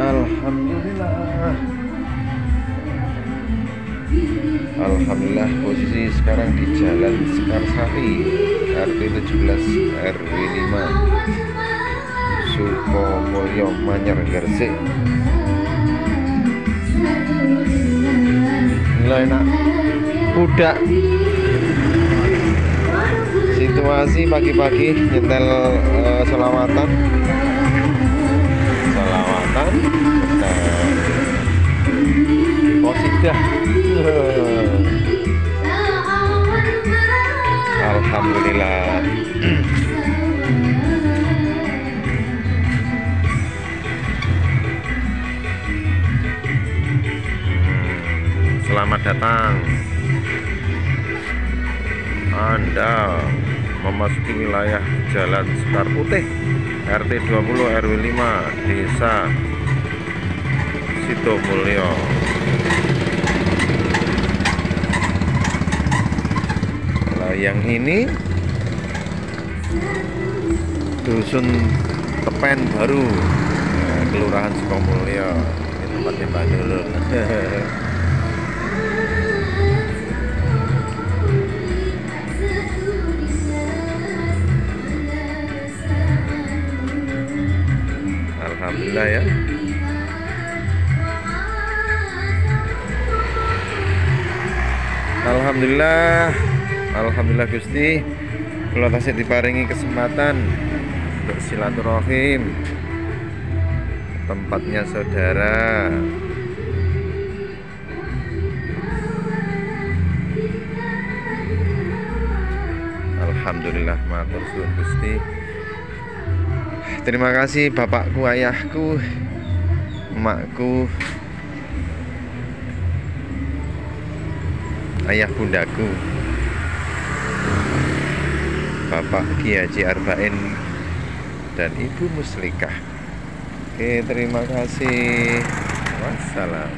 Alhamdulillah. Alhamdulillah posisi sekarang di Jalan Sekarsari RT 17 RW 5 Sukomulyo Manyar Gresik. Nilai enak Budak. Situasi pagi-pagi nyetel uh, selawatan Kosidah Alhamdulillah. Selamat datang. Anda memasuki wilayah Jalan Sekar Putih RT 20 RW 5 Desa Sidomulyo Nah yang ini Dusun Tepen Baru. Nah, Kelurahan Sukomulyo Ini tempatnya Mbak Nurul Alhamdulillah ya Alhamdulillah. Alhamdulillah Gusti. Kula tasih diparingi kesempatan untuk silaturahim tempatnya saudara. Alhamdulillah matur suwun Gusti. Terima kasih bapakku, ayahku, emakku, ayah bundaku, bapak Ki Haji Arbain dan ibu Muslikah. Oke, terima kasih. Wassalam.